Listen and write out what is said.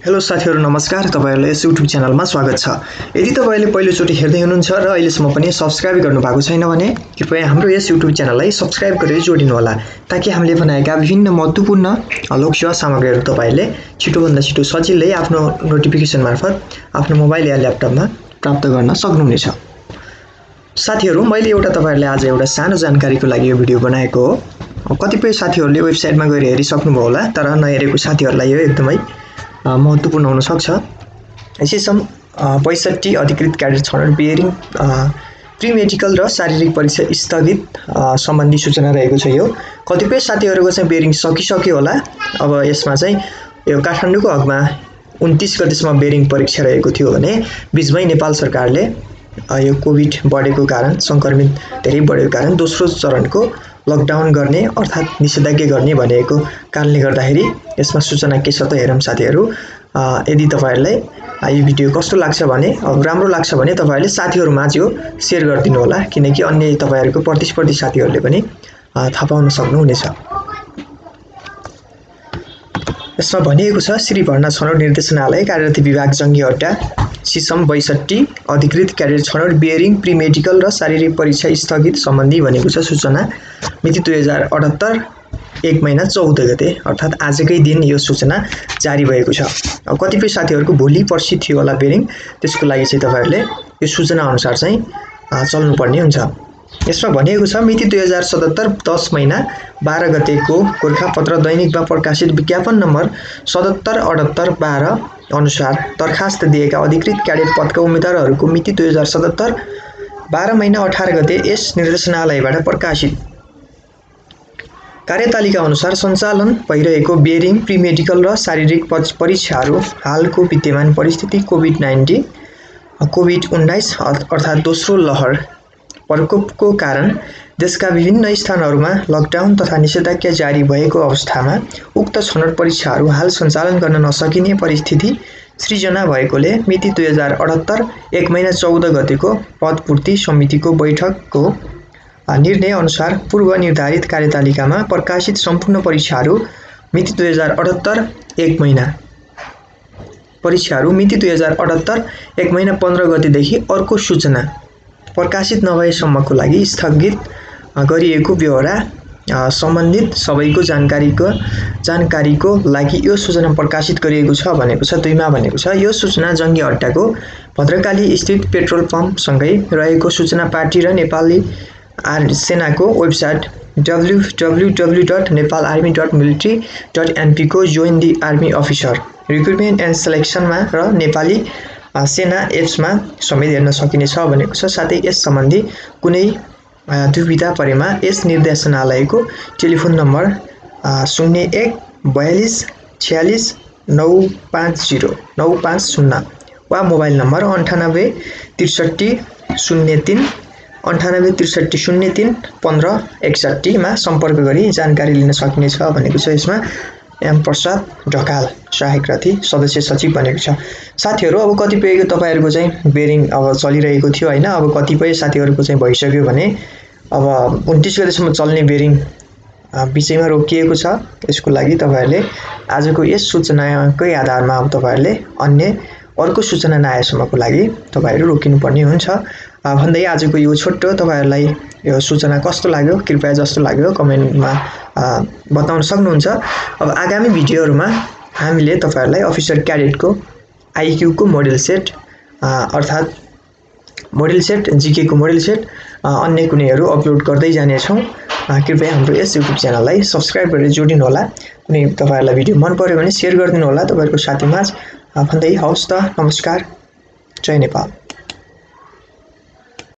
Hello साथीहरू नमस्कार। तपाईँहरूलाई यस युट्युब च्यानलमा स्वागत छ। यदि तपाईँले पहिलोचोटि हेर्दै हुनुहुन्छ र अहिलेसम्म पनि सब्सक्राइब गर्नुभएको छैन भने कृपया हाम्रो यस युट्युब च्यानललाई सब्सक्राइब गरेर जोडिनुहोला ताकि हामीले बनाएका विभिन्न महत्त्वपूर्ण लोकसेवा सामग्रीहरू तपाईँले छिटोभन्दा छिटो सजिलै आफ्नो नोटिफिकेसन मार्फत आफ्नो मोबाइल या ल्यापटपमा प्राप्त गर्न सक्नुहुनेछ। साथीहरू मैले एउटा तपाईँहरूलाई आज एउटा सानो जानकारीको लागि यो भिडियो बनाएको हो। कतिपय साथीहरूले वेबसाइटमा गएर हेरिसक्नुभयो होला तर नहेरेको साथीहरूलाई यो एकदमै महत्त्वपूर्ण हुनसक्छ एसिसम पैँसठी अधिकृत क्याडेट छनौट बियरिङ प्रि मेडिकल र शारीरिक परीक्षा स्थगित सम्बन्धी सूचना रहेको छ यो। कतिपय साथीहरूको चाहिँ बियरिङ सकिसक्यो होला। अब यसमा चाहिँ यो काठमाडौँको हकमा उन्तिस गतिसम्म बेरिङ परीक्षा रहेको थियो भने बिचमै नेपाल सरकारले यो कोभिड बढेको कारण सङ्क्रमित धेरै बढेको कारण दोस्रो चरणको लकडाउन गर्ने अर्थात् निषेधाज्ञा गर्ने भनेको कारणले गर्दाखेरि यसमा सूचना के छ त हेरौँ साथीहरू। यदि तपाईँहरूलाई यो भिडियो कस्तो लाग्छ भने अब राम्रो लाग्छ भने तपाईँहरूले साथीहरूमा यो सेयर गरिदिनु होला किनकि अन्य तपाईँहरूको प्रतिस्पर्धी साथीहरूले पनि थाहा पाउन सक्नुहुनेछ। यसमा भनिएको छ श्री भर्ना छनौट निर्देशनालय कार्यरत विभाग जङ्गी अड्डा सिसम बैसठी अधिकृत क्याडेट छनौट बियरिङ प्रि मेडिकल र शारीरिक परीक्षा स्थगित सम्बन्धी भनेको छ सूचना। मिति दुई हजार अठहत्तर एक महिना चौध गते अर्थात् आजकै दिन यो सूचना जारी भएको छ। कतिपय साथीहरूको भोलि पर्सि थियो होला बेरिङ त्यसको लागि चाहिँ तपाईँहरूले यो सूचना अनुसार चाहिँ चल्नुपर्ने हुन्छ। यसमा भनिएको छ मिति दुई हजार सतहत्तर दस महिना बाह्र गतेको गोर्खापत्र दैनिकमा प्रकाशित विज्ञापन नम्बर सतहत्तर अठहत्तर बाह्र अनुसार दरखास्त दिएका अधिकृत क्याडेट पदका उम्मेद्वारहरूको मिति दुई हजार सतहत्तर बाह्र महिना अठार गते यस निर्देशनालयबाट प्रकाशित। कार्यतालिका अनुसार सञ्चालन भइरहेको बेरिङ प्रि मेडिकल र शारीरिक परीक्षाहरू हालको विद्यमान परिस्थिति कोभिड नाइन्टिन कोभिड उन्नाइस अर्थात् दोस्रो लहर प्रकोपको कारण देशका विभिन्न स्थानहरूमा लकडाउन तथा निषेधाज्ञा जारी भएको अवस्थामा उक्त छनौट परीक्षाहरू हाल सञ्चालन गर्न नसकिने परिस्थिति सृजना भएकोले मिति दुई हजार अठहत्तर एक महिना चौध गतेको पदपूर्ति समितिको बैठकको निर्णय अनुसार पूर्व निर्धारित कार्यतालिकामा प्रकाशित सम्पूर्ण परीक्षाहरू मिति दुई हजार अठहत्तर एक महिना। परीक्षाहरू मिति दुई हजार अठहत्तर एक महिना पन्ध्र गतेदेखि अर्को सूचना। प्रकाशित नभएसम्मको लागि स्थगित गरिएको अ, सम्बन्धित सबैको जानकारीको जानकारीको लागि यो सूचना प्रकाशित गरिएको छ भनेको छ दुईमा भनेको छ। यो सूचना जङ्गी अड्डाको भद्रकाली स्थित पेट्रोल पम्पसँगै रहेको सूचना पार्टी र नेपाली आर सेनाको website W W W dot Nepal army dot military dot एनपीको join the army officer. Recruitment and सेलेक्सनमा र नेपाली सेना एप्समा समेत हेर्न सकिनेछ भनेको छ। साथै यस सम्बन्धी कुनै दुविधा परेमा यस निर्देशनालयको टेलिफोन नम्बर शून्य एक बयालिस छ्यालिस नौ पाँच जिरो नौ पाँच शून्य वा मोबाइल नम्बर अन्ठानब्बे त्रिसठी शून्य तिन अन्ठानब्बे त्रिसठी शून्य तिन पन्ध्र एकसट्ठीमा सम्पर्क गरी जानकारी लिन सकिनेछ भनेको छ यसमा। एम प्रसाद ढकाल सहायक रथी सदस्य सचिव भनेको छ। साथीहरू अब कतिपय तपाईँहरूको चाहिँ बेरिङ अब चलिरहेको थियो होइन अब कतिपय साथीहरूको चाहिँ भइसक्यो भने अब उन्तिस गतिसम्म चल्ने बेरिङ बिचैमा रोकिएको छ। यसको लागि तपाईँहरूले आजको यस सूचनाकै आधारमा अब तपाईँहरूले अन्य अर्को सूचना नआएसम्मको लागि तपाईँहरू रोकिनुपर्ने हुन्छ। भन्दै आजको यो छोटो तपाईँहरूलाई यो सूचना कस्तो लाग्यो? कृपया जस्तो लाग्यो कमेन्टमा बताउन सक्नुहुन्छ। अब आगामी भिडियोहरूमा हामीले तपाईँहरूलाई अफिसर क्याडेटको आइक्यूको मोडल सेट अर्थात् मोडल सेट जिकेको मोडल सेट अन्य कुनैहरू अपलोड गर्दै जानेछौँ। कृपया हाम्रो यस युट्युब च्यानललाई सब्सक्राइब गरेर जोडिनु होला। कुनै तपाईँहरूलाई भिडियो मन पऱ्यो भने सेयर गरिदिनु होला। तपाईँहरूको साथीमाझ भन्दै हवस् त। नमस्कार। जय नेपाल।